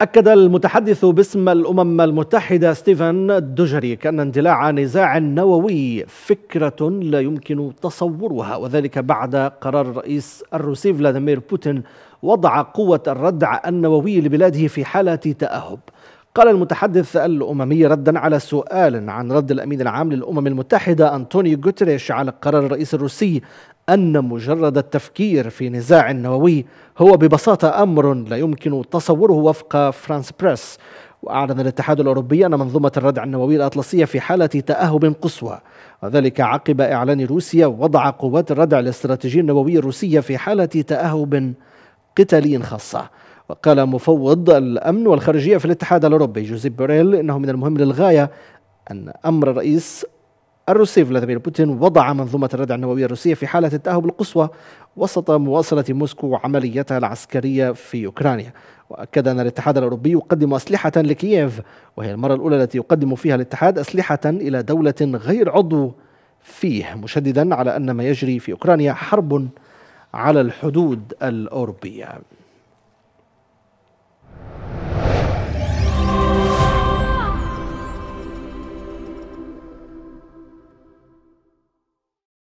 أكد المتحدث باسم الأمم المتحدة ستيفن دوجريك أن اندلاع نزاع نووي فكرة لا يمكن تصورها وذلك بعد قرار الرئيس الروسي فلاديمير بوتين وضع قوة الردع النووي لبلاده في حالة تأهب. قال المتحدث الأممي ردا على سؤال عن رد الأمين العام للأمم المتحدة أنطونيو غوتريش على قرار الرئيس الروسي أن مجرد التفكير في نزاع نووي هو ببساطة أمر لا يمكن تصوره وفق فرانس بريس. وأعلن الاتحاد الأوروبي أن منظومة الردع النووي الأطلسية في حالة تأهب قصوى. وذلك عقب إعلان روسيا وضع قوات الردع الاستراتيجي النووي الروسية في حالة تأهب قتالي خاصة. وقال مفوض الأمن والخارجية في الاتحاد الأوروبي. جوزيف بوريل إنه من المهم للغاية أن أمر الرئيس الروسي فلاديمير بوتين وضع منظومة الردع النووية الروسية في حالة التأهب القصوى وسط مواصلة موسكو عملياتها العسكرية في أوكرانيا. وأكد أن الاتحاد الأوروبي يقدم أسلحة لكييف وهي المرة الأولى التي يقدم فيها الاتحاد أسلحة إلى دولة غير عضو فيه مشددا على أن ما يجري في أوكرانيا حرب على الحدود الأوروبية.